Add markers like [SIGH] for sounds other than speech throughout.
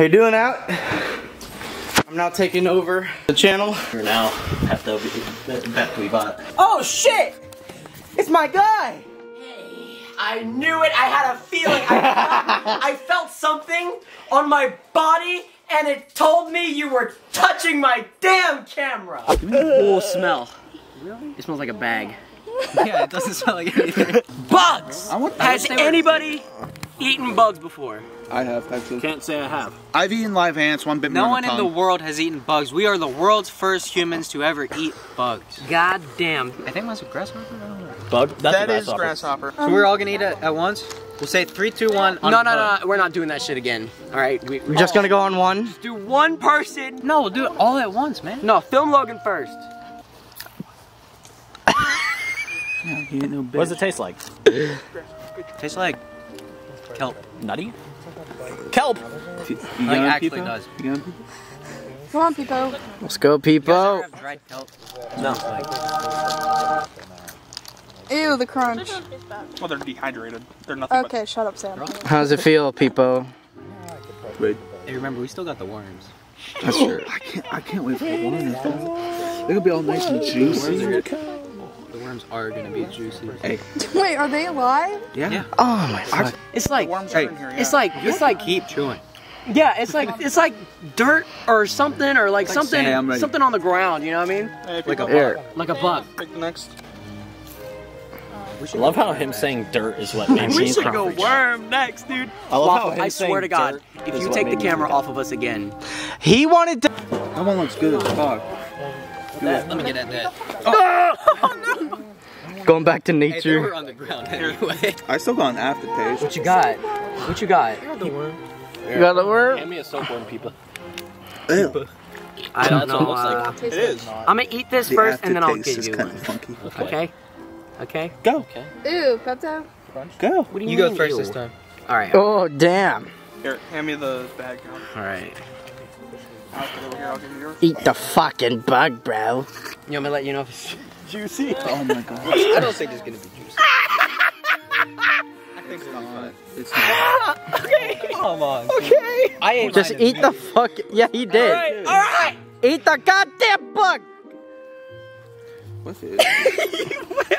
How you doing out? I'm now taking over the channel. For now, have to be, bet we bought. Oh shit! It's my guy! I knew it. I had a feeling. I, I felt something on my body, and it told me you were touching my damn camera. Oh, smell. Really? It smells like a bag. [LAUGHS] yeah, it doesn't smell like anything. Bugs. I want, Has anybody eaten bugs before? I have actually. Can't say I have. I've eaten live ants. One bit me No one in the world has eaten bugs. We are the world's first humans to ever eat bugs. God damn. I think that's a grasshopper. I don't know. Bug? That's That a is grasshopper. grasshopper. So we're all gonna eat it at once. We'll say three, two, one. on No, a no, no, we're not doing that shit again. All right, we, We're just gonna go on one. Just do one person. No, we'll do it all at once, man. No, film Logan first. What does it taste like? Tastes like kelp. Nutty? Kelp! You Like actually people? does. You got people? Come on, Pipo. Let's go, You guys people. have dried kelp? No. Ew, the crunch. Well, they're dehydrated. They're nothing Okay, shut up, Sam. How's it feel, people? Wait, Hey, remember we still got the worms. That's true. [GASPS] I can't. I can't wait for the worms. They're gonna be all nice and juicy. The worms are gonna be juicy. [LAUGHS] Wait, are they alive? Yeah. Oh my fuck. It's like Worms Hey. are in here, yeah. it's like it's like Keep chewing. yeah, it's like it's like dirt or something or like, something sand, right? something on the ground. You know what I mean? Hey, Like a people, Here. Like a bug. Pick the next. I love how him saying dirt is what makes me cry. worm next, dude. I love how Waffle, him I swear saying to God, if you take the camera off of us again, He wanted to. That one looks good as fuck. Let me get at that. [LAUGHS] Oh! [LAUGHS] Going back to Hey, they nature. were on the ground anyway. [LAUGHS] I still got an aftertaste. what you got? What you got? You got the worm. Hand me a soapworm, people. Ew. I don't That's what it know. looks like. uh, It is. I'm gonna eat this The first, and then I'll aftertaste get is you kind one. of funky. Okay. Okay. Go. Ew, Pepto. Go. What do you, You go first ew? this time. All right. Oh damn. Here, hand me the bag. All right. I'll put it over here. I'll give you yours. Eat the fucking bug, bro. You want me to let you know if it's juicy? Oh my god. I don't think it's gonna be juicy. [LAUGHS] I think It's not. It's not. Okay. Come on. Okay. I ate Just eat the fuck. Yeah, he did. right. All right. Eat the goddamn bug. What's [LAUGHS] it?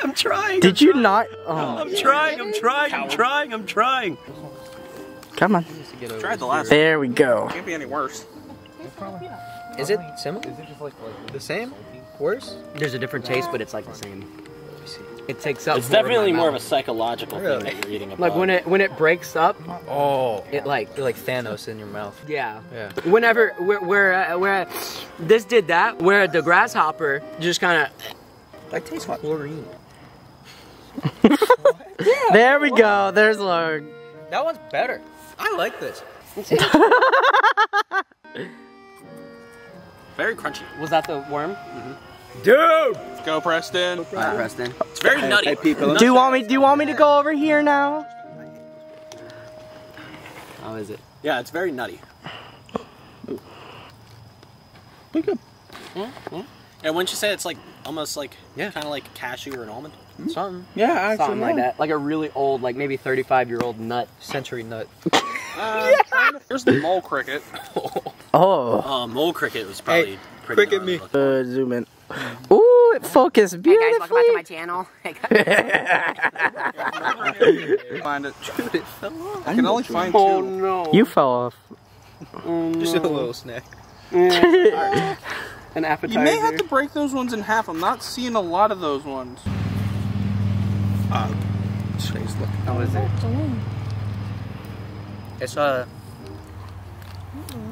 I'm trying. Did you not? Oh, I'm trying. I'm trying. I'm trying. I'm trying. come on. Tried the last. There we go. Can't be any worse. Is it similar? Is it just like, the same? Worse? There's a different taste, but it's like the same. It takes up. It's more definitely my more of a psychological Really? thing that you're eating a like when it when it breaks up. Oh. It like You're like Thanos in your mouth. yeah. Yeah. Whenever where where, uh, where this did that, where the grasshopper just kind of That tastes like chlorine. [LAUGHS] There we go. There's Lord. That one's better. I like this. Very crunchy. was that the worm? Go, Preston. All right, Preston. It's very nutty. Hey, people. Do you want me? Do you want me to go over here now? How is it? Yeah, it's very nutty. Pretty good. And wouldn't you say it's like almost like Yeah. kind of like cashew or an almond? Something. Yeah, actually. Something like that, like a really old, like maybe 35 year old nut. Century nut. [LAUGHS] Uh, kind of- Here's the mole cricket. [LAUGHS] Oh. Uh, mole cricket was probably pretty cricket gnarly me. looking. Uh, zoom in. Ooh, it focused beautifully. channel. [LAUGHS] Find it. [LAUGHS] I can only find oh two. no. you fell off. Just a little snack. [LAUGHS] An appetizer. You may have to break those ones in half. I'm not seeing a lot of those ones. Chase, look. How is it? It's uh.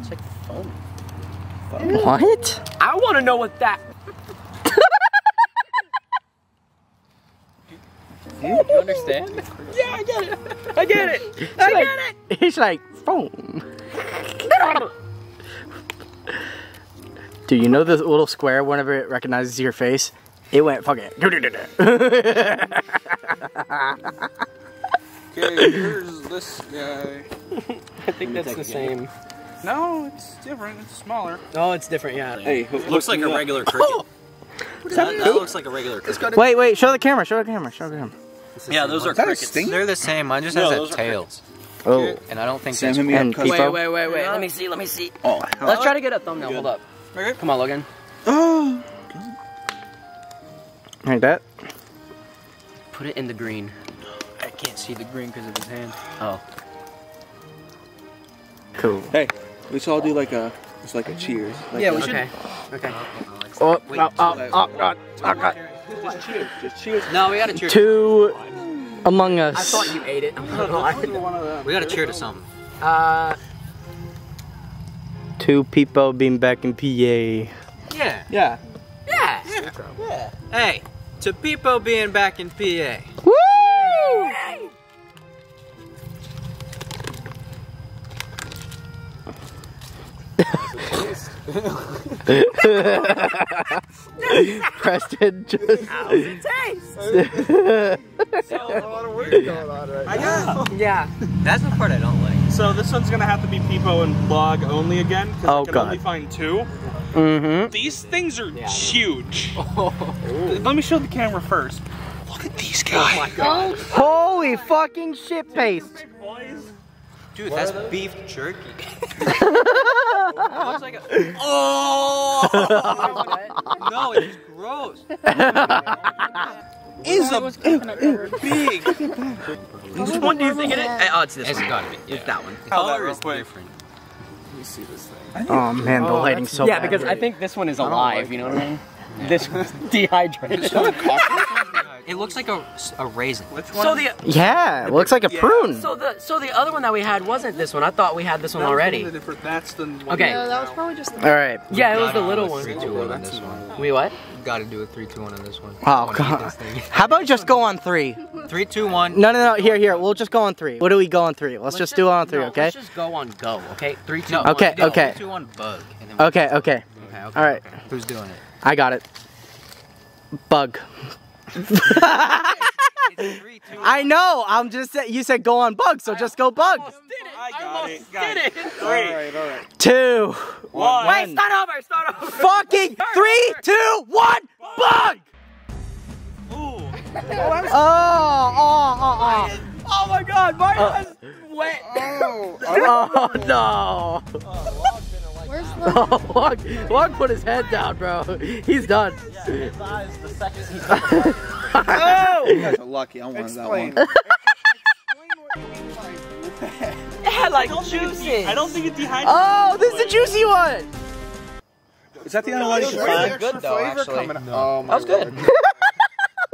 It's like foam. What? I want to know what that. You understand? [LAUGHS] Yeah, I get it. I get it. I like, get it. He's like, boom. Dude, you know the little square whenever it recognizes your face? It went fucking. [LAUGHS] Okay, here's this guy. [LAUGHS] I think that's the same. No, it's different. It's smaller. Oh, it's different. Yeah. Hey, looks like a regular cricket. that, that looks like a regular cricket. wait, wait, show the camera, show the camera, show the camera. Yeah, those are crickets. stink? They're the same. Mine just No, has a tail. Oh. And I don't think Sam that's hit me up And 'cause- Pipo. Wait, wait, wait, wait. Let me see, let me see. Oh, Let's try to get a thumbnail. Hold up. Come on, Logan. oh. [GASPS] Like that? Put it in the green. I can't see the green because of his hand. Oh. Cool. Hey, we should all do like a, it's like a cheers. Like Yeah, we should. Okay. Okay. Oh, oh, oh, oh, God. Oh, God. Just cheers. Just cheers. No, we gotta cheer. Two Among Us. I thought you ate it. I'm not gonna. We gotta cheer to something. Uh, Two people being back in PA. Yeah. Yeah. yeah. Hey, to people being back in PA. Woo! [LAUGHS] [LAUGHS] [LAUGHS] [LAUGHS] Preston just. How it taste that's a lot of tastes. Yeah. That's the part I don't like. So this one's gonna have to be Peepo and Blog only again because Oh, I can God. only find two. mm-hmm. These things are huge. [LAUGHS] Let me show the camera first. Look at these guys. Oh, my god. Holy fucking shit paste. Dude, that's beef jerky. [LAUGHS] looks like a. Oh! No, [LAUGHS] it's gross. Is a big. Which one do you think it is? Oh, it's this It's one. gotta be. It's that one. The color real is quick. different. Oh man, the oh, lighting's so yeah, bad. because I think this one is alive. You know what I mean? This [LAUGHS] one's dehydrated. It looks like a, a raisin. so the Yeah, it looks like a prune. so the so the other one that we had wasn't this one. I thought we had this one already. That's the one. Okay. no, that was probably just. All right. Yeah, it was the little one. 3 2 1 on this one. We what? Gotta do a three, two, one on this one. Oh god. How about just go on three? [LAUGHS] 3 2 1. No, no, no. Here, here. We'll just go on three. What do we go on three? Let's, just do it on three, no, okay? Let's just go on go. Okay. Three, two, No, one. Okay, no, okay. 3 2 1 bug. And then we- Okay, okay. okay, okay. All right. Who's doing it? I got it. Bug. It's 3 2 I know. I'm just saying. You said go on bug, so just go bug. I got it. Got did it. it. Three, Two. one. Wait, start over. Start over. Fucking three, two, one. Bug. Ooh. Oh, oh, oh, Oh, oh. oh my God, Mario's uh. wet. oh. Oh, [LAUGHS] oh no. Where's the? Oh, Log, Log put his head down, bro. He's done. Oh! You guys are lucky. I wanted that one. [LAUGHS] It had like juices. I don't think it's dehydrated. Oh, this is the juicy one. Is that the only one you can find? good though, actually. Oh my That was good.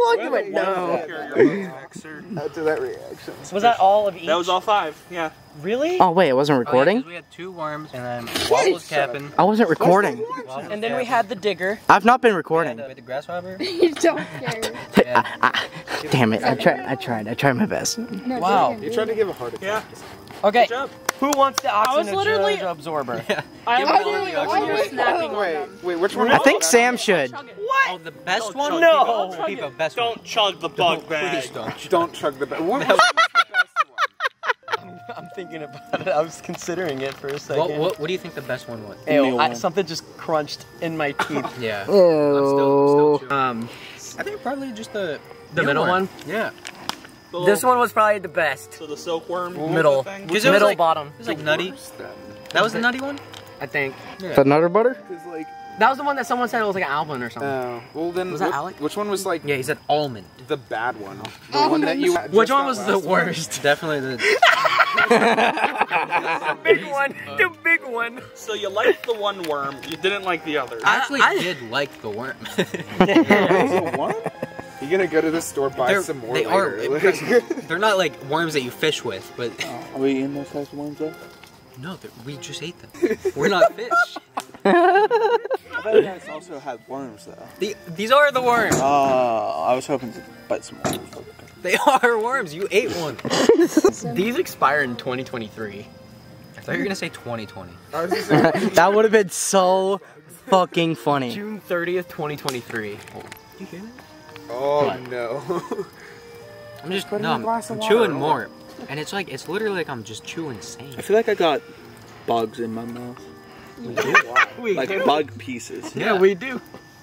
Log went no. After that reaction. Was that all of each? That was all five. Yeah. Really? Oh wait, it wasn't oh, recording. we had two worms and then Walt was capping. I wasn't recording. And then we had the digger. I've not been recording. With the grasshopper. [LAUGHS] you don't [LAUGHS] care. I- I- damn it! I tried. I tried. I tried my best. No, Wow. You tried to give a heart attack. Yeah. Okay. Good job. Who wants the oxygen literally- absorber? I Give was literally oxygen. over snacking on Wait, them. wait, which one? I think Sam should. Oh, the best one? No. People, people, best one. [LAUGHS] Don't chug the bug bag. Please don't. Don't chug the. Ba- what was the best one? I'm thinking about it. I was considering it for a second. What, what, what do you think the best one was? Ew, I, one. something just crunched in my [LAUGHS] teeth. Yeah. I'm Oh. still, still um, I think probably just the the middle one. Yeah. The This one was probably the best. So the silkworm. Middle. thing? It Middle like, bottom. it was like nutty. That was the nutty one? I think The Nutter Butter. Like, that was the one that someone said it was like an Alvin or something. uh, well then, Was that what- Alec? which one was like Yeah, he said almond. the bad one? The one that you. Which one was the last worst? Definitely the. [LAUGHS] [LAUGHS] the big one. The big one. So you liked the one worm, you didn't like the other. I actually I- did like the worm. [LAUGHS] Was it one? You gonna go to the store buy They're- some more they later? are. because They're not like worms that you fish with, but [LAUGHS] Are we in those types of ones though? no, we just ate them. We're not fish. [LAUGHS] I bet you guys also had worms though. The, these are the worms. Oh, I was hoping to bite some worms. They [LAUGHS] are worms. You ate one. These expire in 2023. I thought you were gonna say 2020. that would have been so fucking funny. June 30th, 2023. Oh no. I'm just [LAUGHS] Put in no. a I'm, glass of I'm water. chewing more, and it's like it's literally like I'm just chewing sand. I feel like I got bugs in my mouth. [LAUGHS] Like bug pieces. Yeah, we do.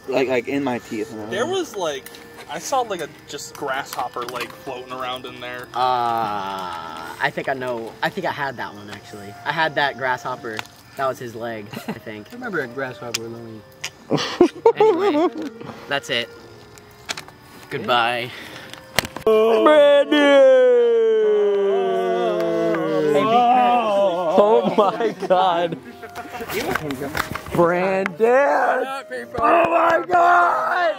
Like like in my teeth. And There was like, I saw like a just grasshopper leg floating around in there. Uh, I think I know. I think I had that one actually. I had that grasshopper. That was his leg, I think. [LAUGHS] I remember a grasshopper Louis. Anyway, that's it. Goodbye. Oh my god. Brandon! Oh my god!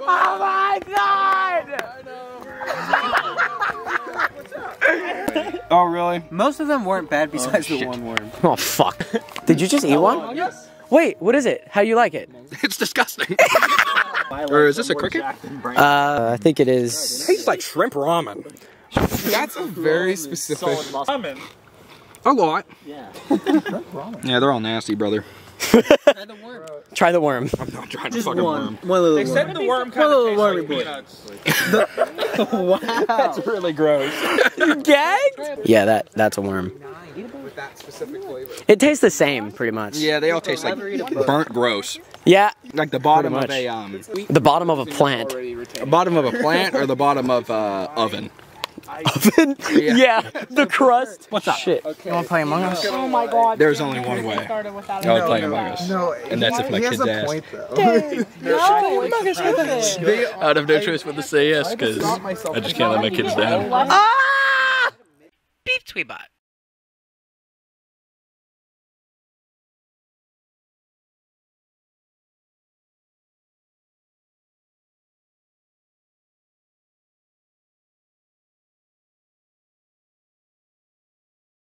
Oh my god! Oh, really? Most of them weren't bad besides oh, the one worm. Oh fuck. Did you just eat one? Yes. Wait, what is it? How you like it? [LAUGHS] It's disgusting. [LAUGHS] or is this a cricket? Uh, I think it is. It Tastes like shrimp ramen. That's a very specific. Lemon. A lot. Yeah. [LAUGHS] Yeah, they're all nasty, brother. Try the worm. I'm not trying to fucking worm. One little They said the worm kind of tastes like peanuts. That's really gross. You Gagged? Yeah, that that's a worm. With that specific flavor. It tastes the same, pretty much. Yeah, they all taste like burnt gross. Yeah, Like the bottom of a um, the bottom of a plant. the bottom of a plant or the bottom of uh oven. [LAUGHS] yeah. the [LAUGHS] crust. What's up? Shit. Okay. You want to play Among Us? Oh my god. There's only one way. Started without I would play Among Us. No, And that's if my he has kid's a point though. [LAUGHS] No, it's stupid. They, I'd have no choice but to say yes because. I just can't let my kids down. Ah! BepTweBot.